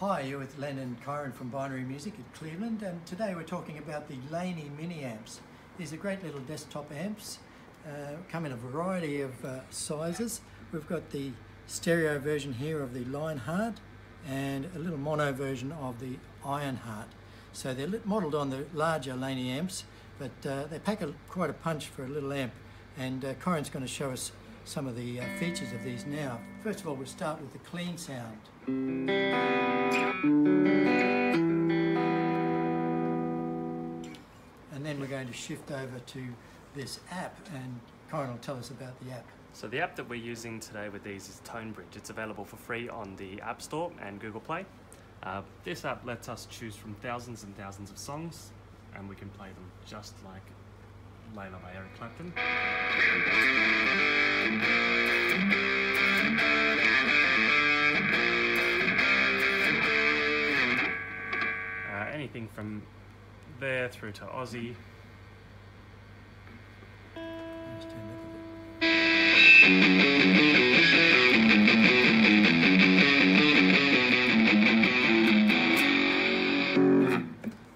Hi, you're with Len and Kyron from Binary Music at Cleveland, and today we're talking about the Laney Mini Amps. These are great little desktop amps, uh, come in a variety of uh, sizes. We've got the stereo version here of the Lionheart and a little mono version of the Ironheart. So they're modelled on the larger Laney amps, but uh, they pack a, quite a punch for a little amp. And uh, going to show us some of the uh, features of these now. First of all, we'll start with the clean sound. And then we're going to shift over to this app and Kyron will tell us about the app. So the app that we're using today with these is ToneBridge. It's available for free on the App Store and Google Play. Uh, this app lets us choose from thousands and thousands of songs and we can play them just like Layla by Eric Clapton. Anything from there through to Aussie.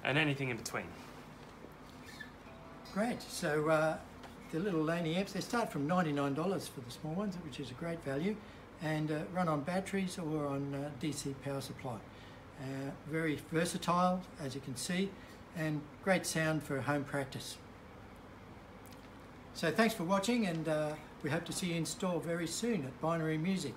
And anything in between. Great. So uh, the little Laney amps, they start from $99 for the small ones, which is a great value, and uh, run on batteries or on uh, DC power supply. Uh, very versatile, as you can see, and great sound for home practice. So thanks for watching, and uh, we hope to see you in store very soon at Binary Music.